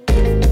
you.